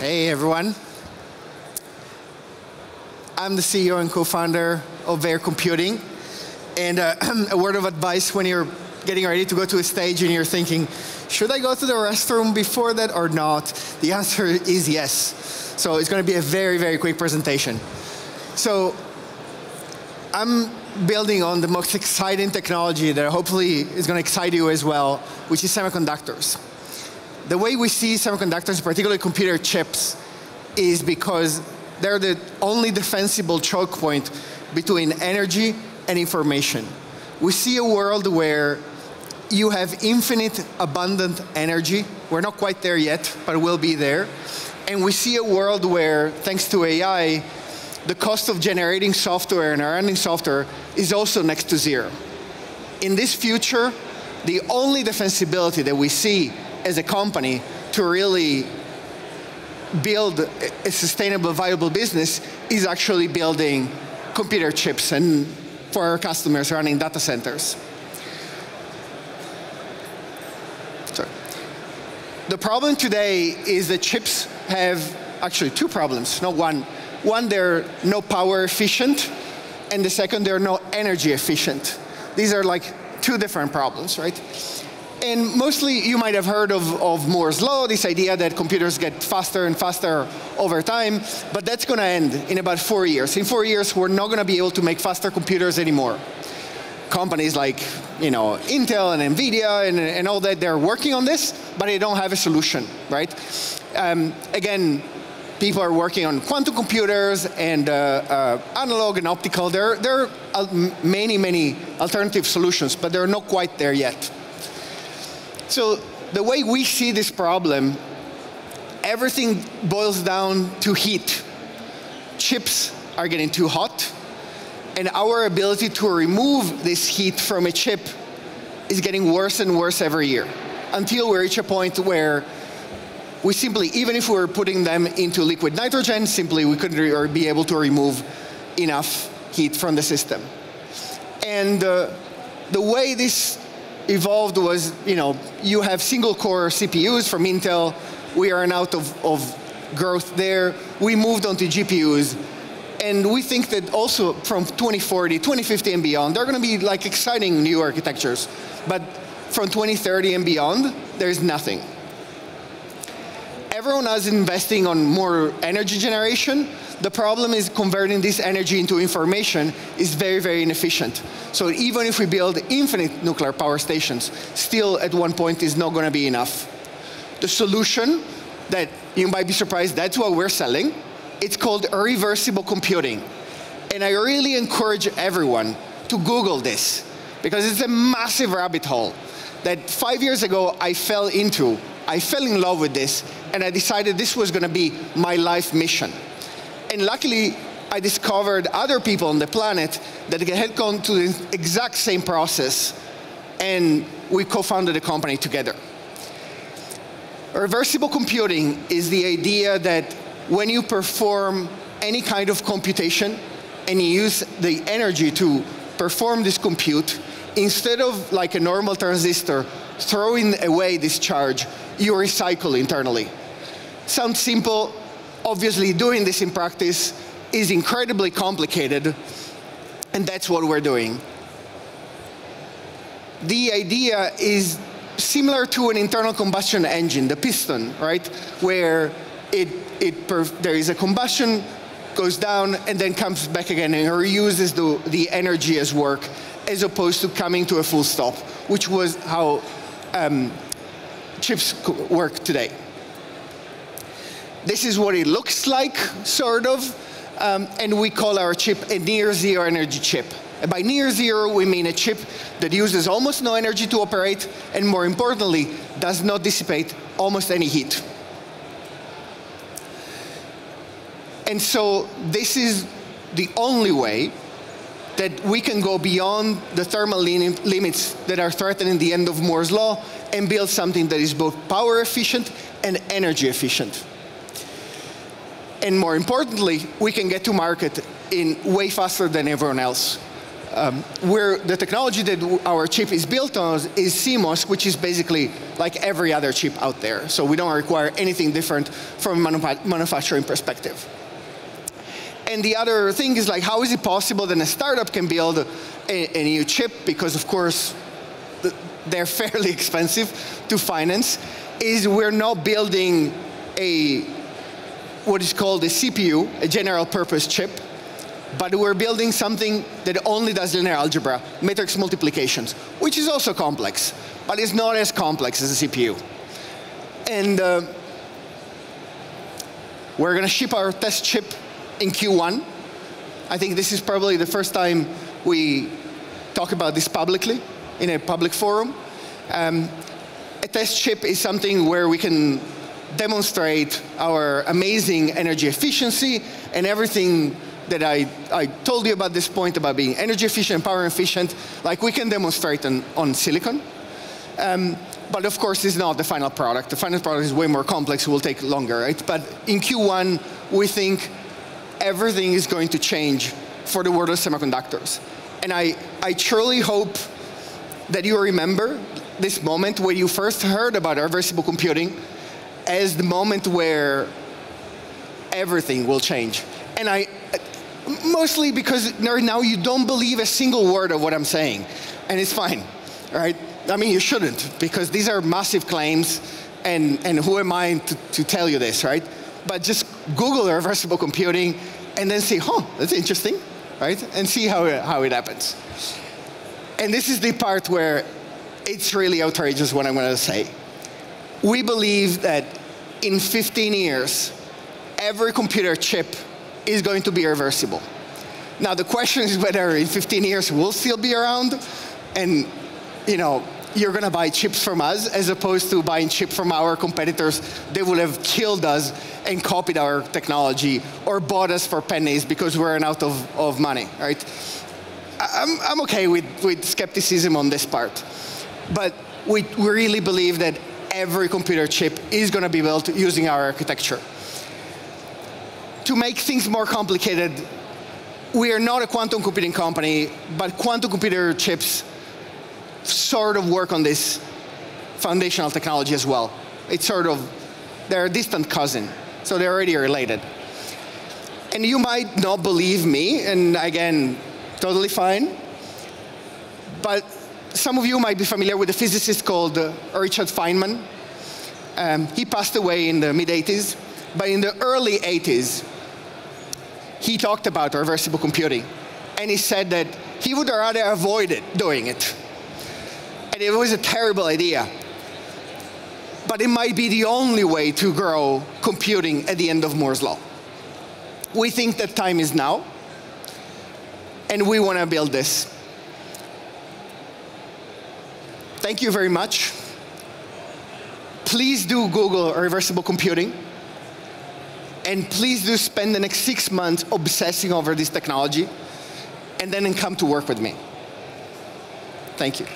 Hey, everyone. I'm the CEO and co-founder of Vaire Computing. And uh, a word of advice when you're getting ready to go to a stage and you're thinking, should I go to the restroom before that or not? The answer is yes. So it's going to be a very, very quick presentation. So I'm building on the most exciting technology that hopefully is going to excite you as well, which is semiconductors. The way we see semiconductors, particularly computer chips, is because they're the only defensible choke point between energy and information. We see a world where you have infinite abundant energy. We're not quite there yet, but we'll be there. And we see a world where, thanks to AI, the cost of generating software and running software is also next to zero. In this future, the only defensibility that we see as a company to really build a sustainable, viable business is actually building computer chips and for our customers running data centers. The problem today is that chips have actually two problems, not one. One, they're no power efficient, and the second, they're no energy efficient. These are like two different problems, right? And mostly you might have heard of, of Moore's law, this idea that computers get faster and faster over time, but that's going to end in about four years. In four years, we're not going to be able to make faster computers anymore. Companies like you know, Intel and NVIDIA and, and all that, they're working on this, but they don't have a solution, right? Um, again, people are working on quantum computers and uh, uh, analog and optical. There, there are many, many alternative solutions, but they're not quite there yet. So the way we see this problem, everything boils down to heat. Chips are getting too hot, and our ability to remove this heat from a chip is getting worse and worse every year until we reach a point where we simply, even if we were putting them into liquid nitrogen, simply we couldn't be able to remove enough heat from the system. And uh, the way this evolved was, you know, you have single core CPUs from Intel. We are out of, of growth there. We moved on to GPUs. And we think that also from 2040, 2050 and beyond, there are going to be like exciting new architectures. But from 2030 and beyond, there's nothing. Everyone is investing on more energy generation, the problem is converting this energy into information is very, very inefficient. So even if we build infinite nuclear power stations, still at one point is not going to be enough. The solution that you might be surprised, that's what we're selling. It's called reversible computing. And I really encourage everyone to Google this because it's a massive rabbit hole that five years ago I fell into. I fell in love with this and I decided this was going to be my life mission. And luckily, I discovered other people on the planet that had gone through the exact same process, and we co-founded a company together. Reversible computing is the idea that when you perform any kind of computation and you use the energy to perform this compute, instead of like a normal transistor throwing away this charge, you recycle internally. Sounds simple, obviously doing this in practice is incredibly complicated, and that's what we're doing. The idea is similar to an internal combustion engine, the piston, right? Where it, it there is a combustion, goes down, and then comes back again and reuses the, the energy as work, as opposed to coming to a full stop, which was how um, chips work today. This is what it looks like, sort of, um, and we call our chip a near zero energy chip. And by near zero, we mean a chip that uses almost no energy to operate, and more importantly, does not dissipate almost any heat. And so this is the only way that we can go beyond the thermal limits that are threatening the end of Moore's law and build something that is both power efficient and energy efficient. And more importantly, we can get to market in way faster than everyone else. um, where the technology that our chip is built on is CMOS, which is basically like every other chip out there. So we don't require anything different from a manufacturing perspective. And the other thing is like, how is it possible that a startup can build a, a new chip? Because of course, they're fairly expensive to finance. Is we're not building a what is called a CPU, a general purpose chip, but we're building something that only does linear algebra, matrix multiplications, which is also complex, but it's not as complex as a CPU. And uh, we're going to ship our test chip in Q1. I think this is probably the first time we talk about this publicly in a public forum. Um, a test chip is something where we can demonstrate our amazing energy efficiency and everything that I, I told you about this point about being energy efficient, power efficient, like we can demonstrate on, on silicon. Um, but of course, is not the final product. The final product is way more complex, it will take longer, right? But in Q1, we think everything is going to change for the world of semiconductors. And I, I truly hope that you remember this moment where you first heard about reversible computing as the moment where everything will change. And I, mostly because now you don't believe a single word of what I'm saying. And it's fine, right? I mean, you shouldn't, because these are massive claims, and, and who am I to, to tell you this, right? But just Google reversible computing and then say, huh, that's interesting, right? And see how how it happens. And this is the part where it's really outrageous what I'm going to say. We believe that in 15 years, every computer chip is going to be reversible. Now the question is whether in 15 years we'll still be around and you know, you're going to buy chips from us as opposed to buying chips from our competitors. They would have killed us and copied our technology or bought us for pennies because we're out of, of money, right? I'm, I'm okay with, with skepticism on this part. But we, we really believe that every computer chip is going to be built using our architecture. To make things more complicated, we are not a quantum computing company, but quantum computer chips sort of work on this foundational technology as well. It's sort of, they're a distant cousin, so they're already related. And you might not believe me, and again, totally fine, but some of you might be familiar with a physicist called uh, Richard Feynman. Um, he passed away in the mid-80s, but in the early 80s, he talked about reversible computing. And he said that he would rather avoid it, doing it. And it was a terrible idea. But it might be the only way to grow computing at the end of Moore's Law. We think that time is now, and we want to build this. Thank you very much. Please do Google reversible computing. And please do spend the next six months obsessing over this technology and then come to work with me. Thank you.